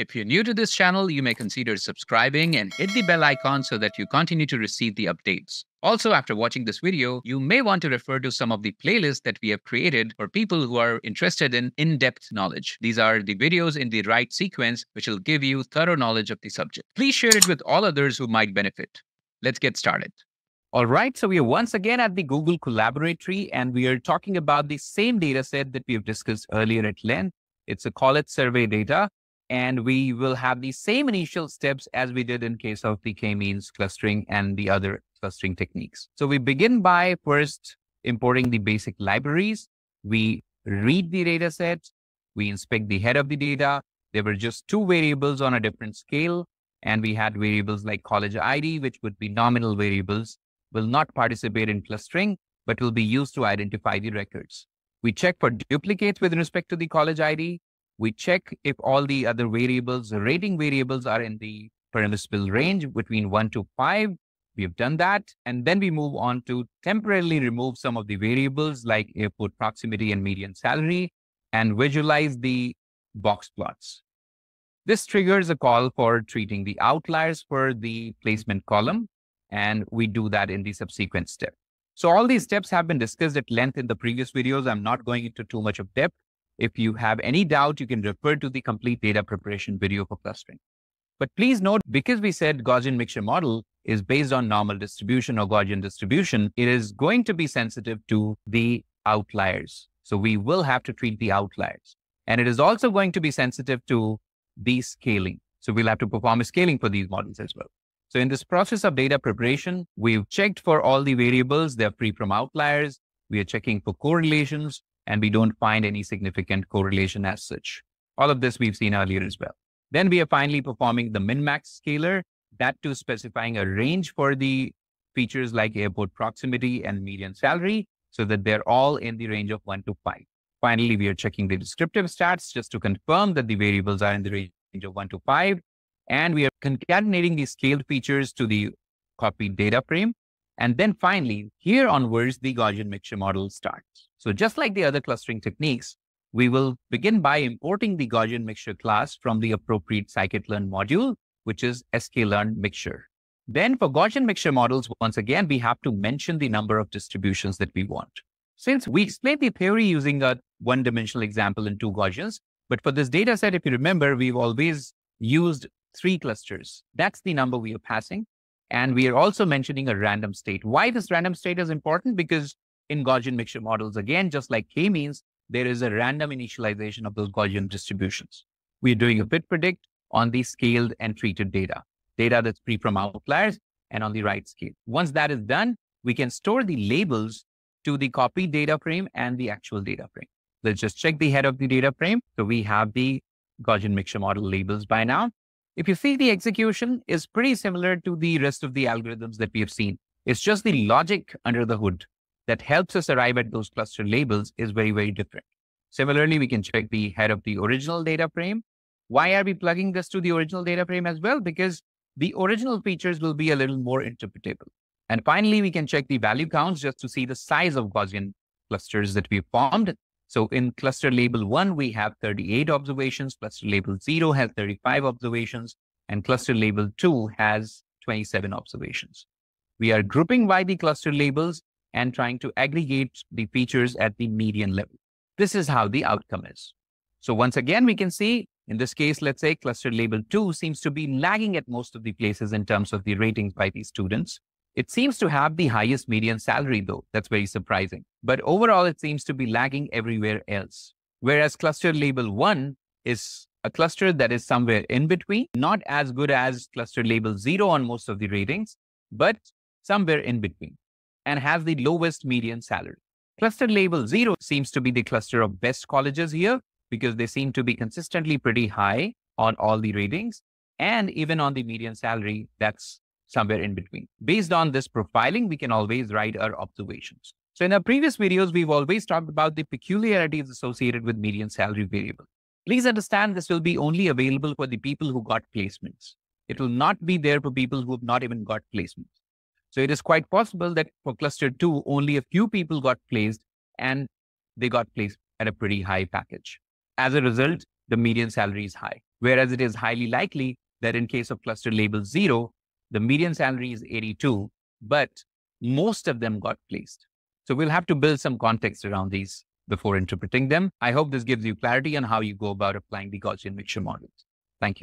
If you're new to this channel, you may consider subscribing and hit the bell icon so that you continue to receive the updates. Also, after watching this video, you may want to refer to some of the playlists that we have created for people who are interested in in-depth knowledge. These are the videos in the right sequence, which will give you thorough knowledge of the subject. Please share it with all others who might benefit. Let's get started. All right, so we are once again at the Google Colaboratory, and we are talking about the same data set that we have discussed earlier at length. It's a college survey data and we will have the same initial steps as we did in case of the k-means clustering and the other clustering techniques. So we begin by first importing the basic libraries. We read the data set. We inspect the head of the data. There were just two variables on a different scale. And we had variables like college ID, which would be nominal variables, will not participate in clustering, but will be used to identify the records. We check for duplicates with respect to the college ID. We check if all the other variables, rating variables are in the permissible range between one to five. We have done that. And then we move on to temporarily remove some of the variables like airport proximity and median salary and visualize the box plots. This triggers a call for treating the outliers for the placement column. And we do that in the subsequent step. So all these steps have been discussed at length in the previous videos. I'm not going into too much of depth. If you have any doubt, you can refer to the complete data preparation video for clustering. But please note, because we said Gaussian mixture model is based on normal distribution or Gaussian distribution, it is going to be sensitive to the outliers. So we will have to treat the outliers. And it is also going to be sensitive to the scaling. So we'll have to perform a scaling for these models as well. So in this process of data preparation, we've checked for all the variables. They're free from outliers. We are checking for correlations and we don't find any significant correlation as such. All of this we've seen earlier as well. Then we are finally performing the min-max scaler, that too specifying a range for the features like airport proximity and median salary, so that they're all in the range of one to five. Finally, we are checking the descriptive stats just to confirm that the variables are in the range of one to five. And we are concatenating the scaled features to the copied data frame. And then finally, here onwards, the Gaussian mixture model starts. So just like the other clustering techniques, we will begin by importing the Gaussian mixture class from the appropriate scikit-learn module, which is sklearn mixture. Then for Gaussian mixture models, once again, we have to mention the number of distributions that we want. Since we explained the theory using a one-dimensional example in two Gaussians, but for this data set, if you remember, we've always used three clusters. That's the number we are passing. And we are also mentioning a random state. Why this random state is important? Because in Gaussian mixture models, again, just like k-means, there is a random initialization of those Gaussian distributions. We're doing a fit predict on the scaled and treated data, data that's free from outliers and on the right scale. Once that is done, we can store the labels to the copied data frame and the actual data frame. Let's just check the head of the data frame. So we have the Gaussian mixture model labels by now. If you see the execution is pretty similar to the rest of the algorithms that we have seen. It's just the logic under the hood that helps us arrive at those cluster labels is very, very different. Similarly, we can check the head of the original data frame. Why are we plugging this to the original data frame as well? Because the original features will be a little more interpretable. And finally, we can check the value counts just to see the size of Gaussian clusters that we formed. So in cluster label one, we have 38 observations, cluster label zero has 35 observations, and cluster label two has 27 observations. We are grouping by the cluster labels and trying to aggregate the features at the median level. This is how the outcome is. So once again, we can see in this case, let's say cluster label two seems to be lagging at most of the places in terms of the ratings by the students. It seems to have the highest median salary though. That's very surprising. But overall, it seems to be lagging everywhere else. Whereas cluster label one is a cluster that is somewhere in between, not as good as cluster label zero on most of the ratings, but somewhere in between and has the lowest median salary. Cluster label zero seems to be the cluster of best colleges here because they seem to be consistently pretty high on all the ratings and even on the median salary, that's somewhere in between. Based on this profiling, we can always write our observations. So in our previous videos, we've always talked about the peculiarities associated with median salary variable. Please understand this will be only available for the people who got placements. It will not be there for people who have not even got placements. So it is quite possible that for cluster two, only a few people got placed and they got placed at a pretty high package. As a result, the median salary is high. Whereas it is highly likely that in case of cluster label zero, the median salary is 82, but most of them got placed. So we'll have to build some context around these before interpreting them. I hope this gives you clarity on how you go about applying the Gaussian mixture models. Thank you.